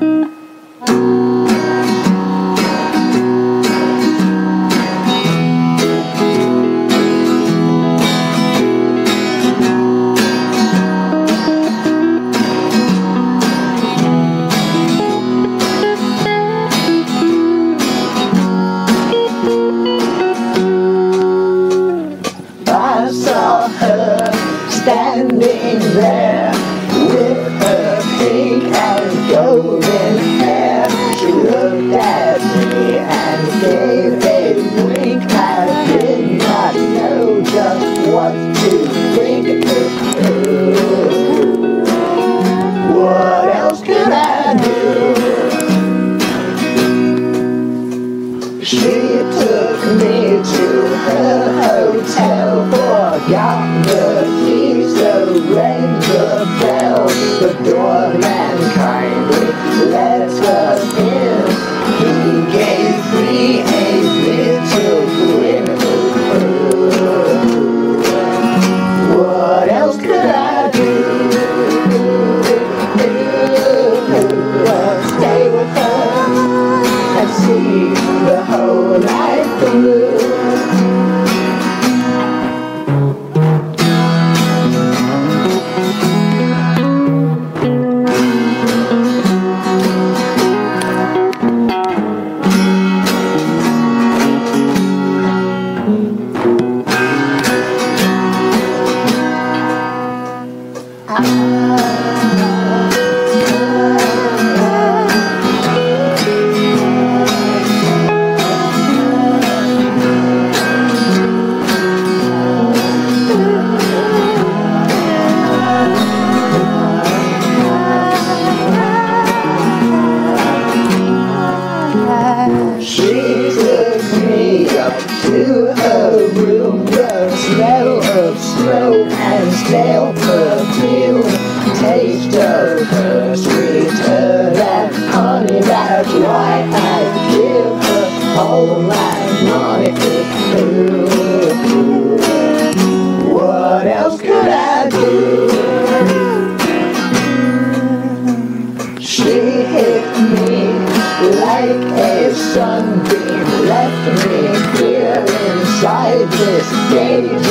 I saw her standing there and golden hair. She looked at me and gave a wink. I did not know just what to think. What else could I do? She took me to her hotel, forgot see the whole night through. She took me up to her room. The smell of snow and stale perfume. Taste of her sweet herb and honey. That's why I give her all my money. What else could I do? She hit me like a sunbeam, left me here inside this. Nothing